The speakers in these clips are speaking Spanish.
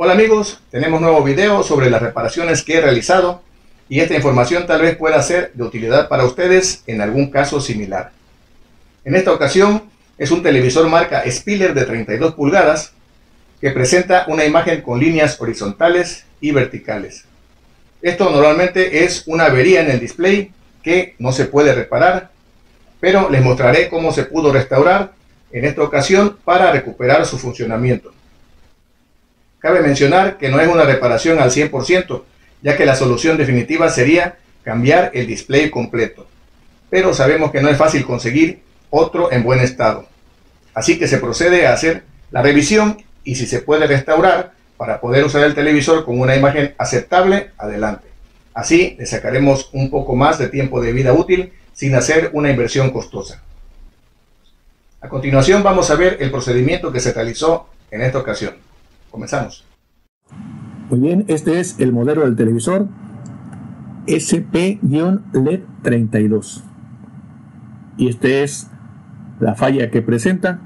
Hola amigos, tenemos nuevo video sobre las reparaciones que he realizado y esta información tal vez pueda ser de utilidad para ustedes en algún caso similar. En esta ocasión es un televisor marca Spiller de 32 pulgadas que presenta una imagen con líneas horizontales y verticales. Esto normalmente es una avería en el display que no se puede reparar, pero les mostraré cómo se pudo restaurar en esta ocasión para recuperar su funcionamiento. Cabe mencionar que no es una reparación al 100%, ya que la solución definitiva sería cambiar el display completo. Pero sabemos que no es fácil conseguir otro en buen estado. Así que se procede a hacer la revisión y si se puede restaurar para poder usar el televisor con una imagen aceptable, adelante. Así le sacaremos un poco más de tiempo de vida útil sin hacer una inversión costosa. A continuación vamos a ver el procedimiento que se realizó en esta ocasión. Comenzamos. Muy bien, este es el modelo del televisor SP-LED 32. Y este es la falla que presenta.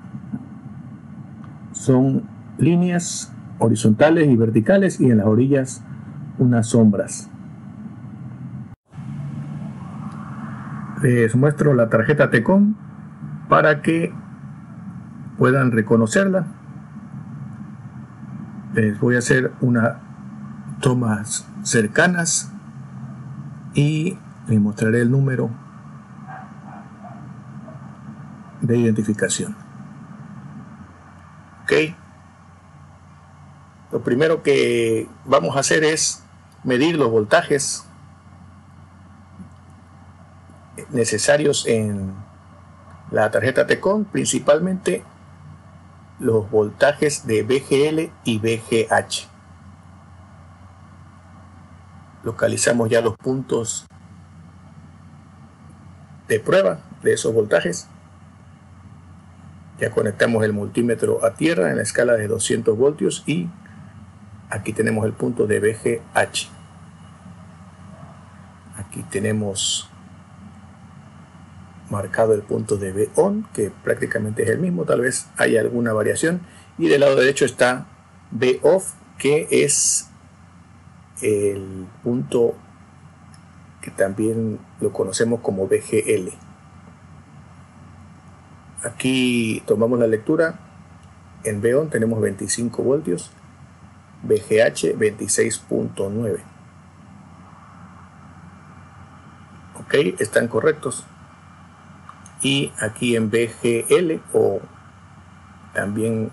Son líneas horizontales y verticales y en las orillas unas sombras. Les muestro la tarjeta TECOM para que puedan reconocerla. Les voy a hacer una tomas cercanas y les mostraré el número de identificación. Ok. Lo primero que vamos a hacer es medir los voltajes necesarios en la tarjeta TECON, principalmente los voltajes de BGL y BGH. Localizamos ya los puntos de prueba de esos voltajes. Ya conectamos el multímetro a tierra en la escala de 200 voltios y aquí tenemos el punto de BGH. Aquí tenemos marcado el punto de B on, que prácticamente es el mismo, tal vez haya alguna variación. Y del lado derecho está B off, que es el punto que también lo conocemos como BGL. Aquí tomamos la lectura. En B on tenemos 25 voltios, BGH 26.9. Ok, están correctos y aquí en BGL o también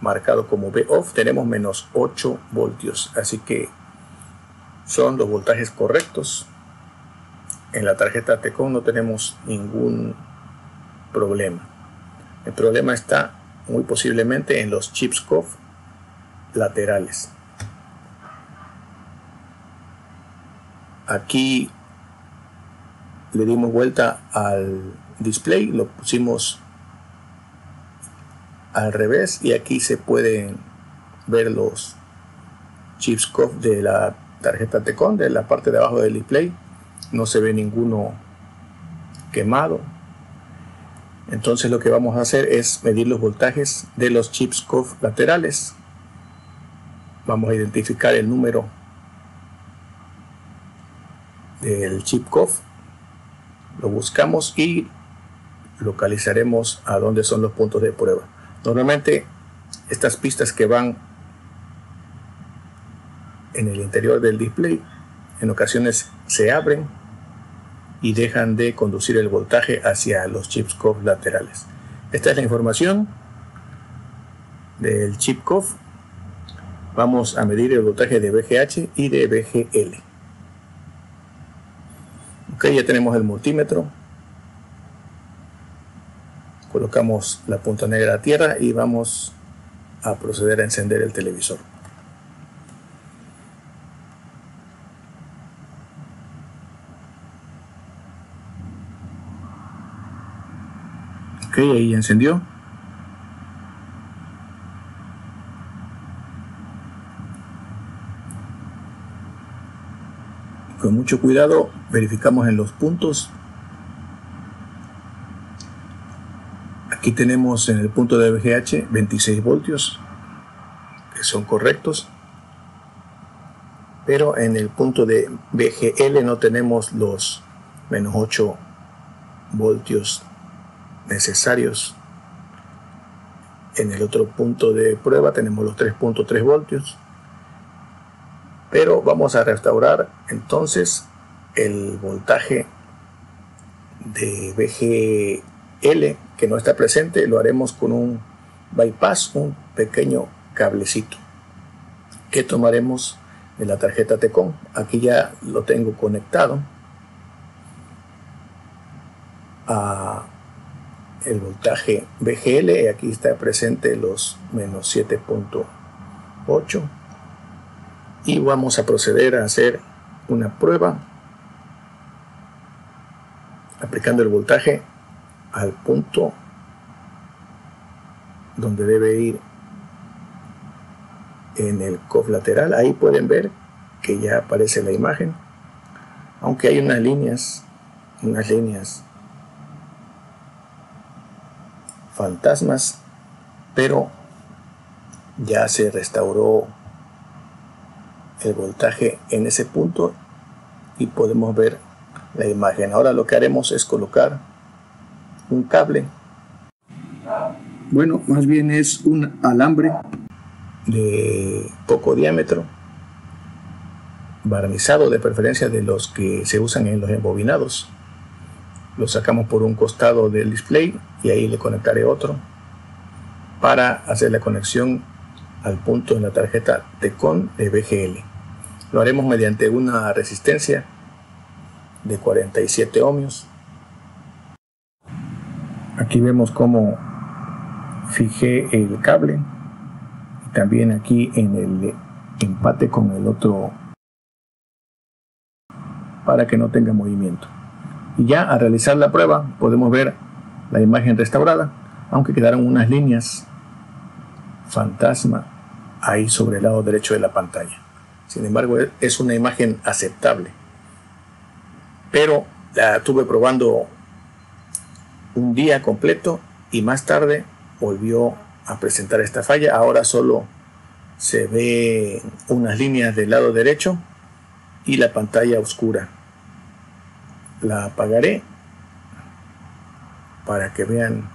marcado como B off tenemos menos 8 voltios. Así que son los voltajes correctos. En la tarjeta TECOM no tenemos ningún problema. El problema está muy posiblemente en los chips COF laterales. Aquí le dimos vuelta al display, lo pusimos al revés y aquí se pueden ver los chips de la tarjeta TECON de la parte de abajo del display. No se ve ninguno quemado. Entonces lo que vamos a hacer es medir los voltajes de los chips COF laterales. Vamos a identificar el número del chip COF. Lo buscamos y localizaremos a dónde son los puntos de prueba. Normalmente estas pistas que van en el interior del display en ocasiones se abren y dejan de conducir el voltaje hacia los chips COF laterales. Esta es la información del chip COF. Vamos a medir el voltaje de VGH y de VGL. Ok, ya tenemos el multímetro colocamos la punta negra a tierra y vamos a proceder a encender el televisor. Ok, ahí encendió. Con mucho cuidado verificamos en los puntos Aquí tenemos en el punto de VGH 26 voltios, que son correctos. Pero en el punto de BGL no tenemos los menos 8 voltios necesarios. En el otro punto de prueba tenemos los 3.3 voltios. Pero vamos a restaurar entonces el voltaje de BGL que no está presente. Lo haremos con un bypass, un pequeño cablecito que tomaremos de la tarjeta TECON. Aquí ya lo tengo conectado a el voltaje BGL aquí está presente los menos 7.8 y vamos a proceder a hacer una prueba aplicando el voltaje al punto donde debe ir en el COF lateral. Ahí pueden ver que ya aparece la imagen, aunque hay unas líneas, unas líneas fantasmas, pero ya se restauró el voltaje en ese punto y podemos ver la imagen. Ahora lo que haremos es colocar un cable. Bueno, más bien es un alambre de poco diámetro, barnizado de preferencia de los que se usan en los embobinados. Lo sacamos por un costado del display y ahí le conectaré otro para hacer la conexión al punto en la tarjeta TECON de BGL. Lo haremos mediante una resistencia de 47 ohmios. Aquí vemos cómo fijé el cable y también aquí en el empate con el otro para que no tenga movimiento. Y ya al realizar la prueba podemos ver la imagen restaurada, aunque quedaron unas líneas fantasma ahí sobre el lado derecho de la pantalla. Sin embargo, es una imagen aceptable. Pero la estuve probando un día completo y más tarde volvió a presentar esta falla. Ahora solo se ve unas líneas del lado derecho y la pantalla oscura la apagaré para que vean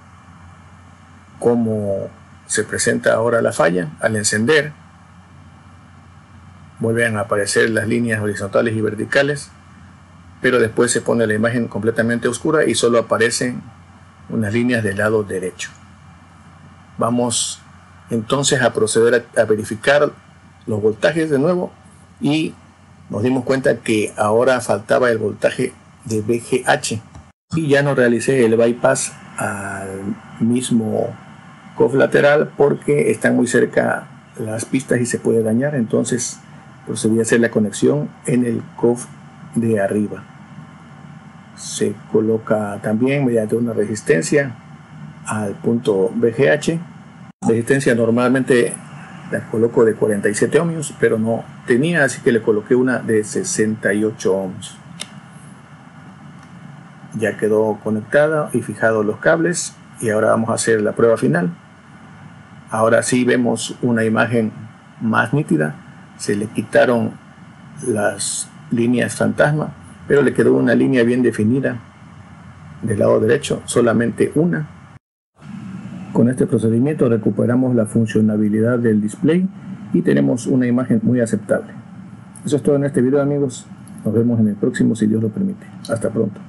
cómo se presenta ahora la falla al encender vuelven a aparecer las líneas horizontales y verticales pero después se pone la imagen completamente oscura y solo aparecen unas líneas del lado derecho. Vamos entonces a proceder a, verificar los voltajes de nuevo y nos dimos cuenta que ahora faltaba el voltaje de BGH y ya no realicé el bypass al mismo COF lateral porque están muy cerca las pistas y se puede dañar. Entonces procedí a hacer la conexión en el COF de arriba se coloca también mediante una resistencia al punto BGH resistencia normalmente la coloco de 47 ohmios pero no tenía así que le coloqué una de 68 ohmios. Ya quedó conectada y fijado los cables y ahora vamos a hacer la prueba final. Ahora sí vemos una imagen más nítida. Se le quitaron las líneas fantasma pero le quedó una línea bien definida del lado derecho solamente una. Con este procedimiento recuperamos la funcionalidad del display y tenemos una imagen muy aceptable. Eso es todo en este video amigos. Nos vemos en el próximo si Dios lo permite. Hasta pronto